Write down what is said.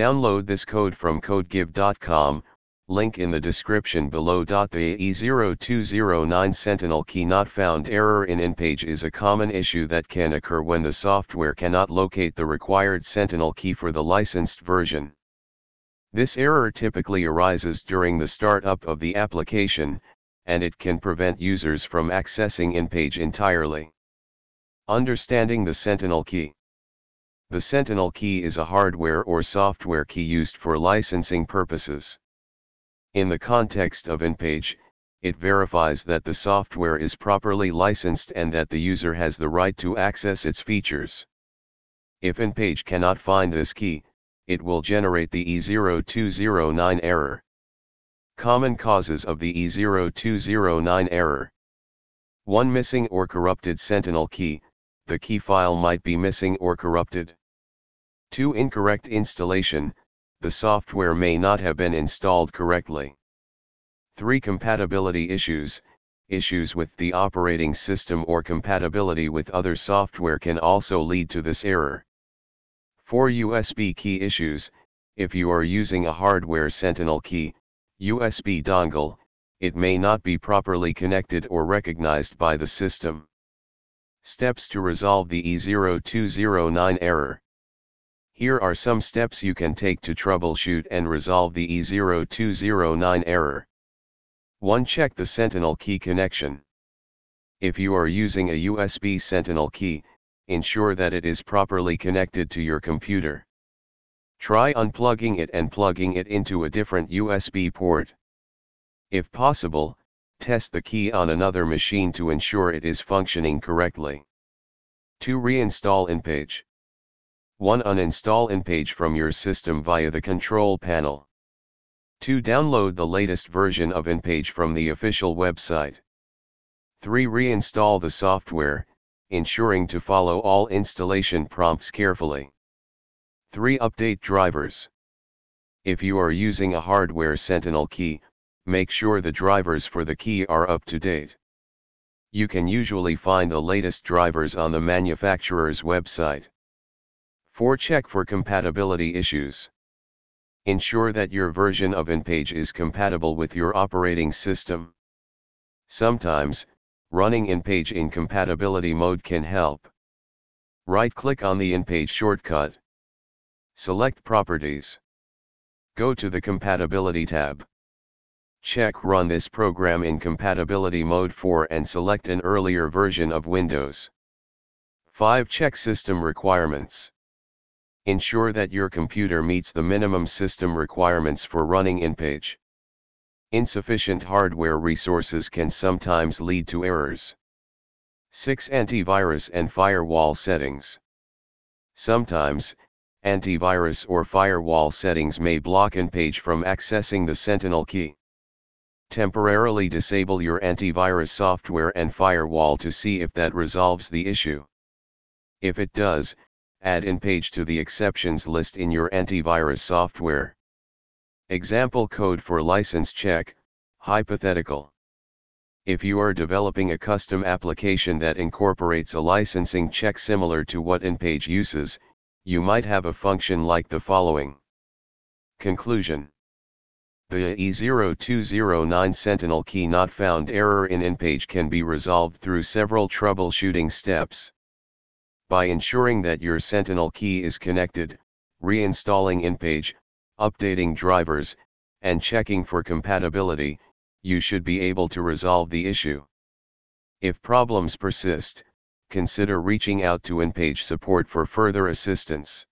Download this code from codegive.com, link in the description below. The E0209 Sentinel key not found error in InPage is a common issue that can occur when the software cannot locate the required Sentinel key for the licensed version. This error typically arises during the startup of the application, and it can prevent users from accessing InPage entirely. Understanding the Sentinel key. The Sentinel key is a hardware or software key used for licensing purposes. In the context of InPage, it verifies that the software is properly licensed and that the user has the right to access its features. If InPage cannot find this key, it will generate the E0209 error. Common causes of the E0209 error. 1. Missing or corrupted Sentinel key, the key file might be missing or corrupted. 2. Incorrect installation, the software may not have been installed correctly. 3. Compatibility issues, issues with the operating system or compatibility with other software can also lead to this error. 4. USB key issues, if you are using a hardware Sentinel key, USB dongle, it may not be properly connected or recognized by the system. Steps to resolve the E0209 error. Here are some steps you can take to troubleshoot and resolve the E0209 error. 1. Check the Sentinel key connection. If you are using a USB Sentinel key, ensure that it is properly connected to your computer. Try unplugging it and plugging it into a different USB port. If possible, test the key on another machine to ensure it is functioning correctly. 2. Reinstall InPage. 1. Uninstall InPage from your system via the control panel. 2. Download the latest version of InPage from the official website. 3. Reinstall the software, ensuring to follow all installation prompts carefully. 3. Update drivers. If you are using a hardware Sentinel key, make sure the drivers for the key are up to date. You can usually find the latest drivers on the manufacturer's website. 4. Check for compatibility issues. Ensure that your version of InPage is compatible with your operating system. Sometimes, running InPage in compatibility mode can help. Right-click on the InPage shortcut. Select Properties. Go to the Compatibility tab. Check Run this program in compatibility mode 4 and select an earlier version of Windows. 5. Check System Requirements. Ensure that your computer meets the minimum system requirements for running InPage. Insufficient hardware resources can sometimes lead to errors. 6. Antivirus and Firewall Settings. Sometimes, antivirus or firewall settings may block InPage from accessing the Sentinel key. Temporarily disable your antivirus software and firewall to see if that resolves the issue. If it does, add InPage to the exceptions list in your antivirus software. Example code for license check, hypothetical. If you are developing a custom application that incorporates a licensing check similar to what InPage uses, you might have a function like the following. Conclusion the E0209 Sentinel key not found error in InPage can be resolved through several troubleshooting steps. By ensuring that your Sentinel key is connected, reinstalling InPage, updating drivers, and checking for compatibility, you should be able to resolve the issue. If problems persist, consider reaching out to InPage support for further assistance.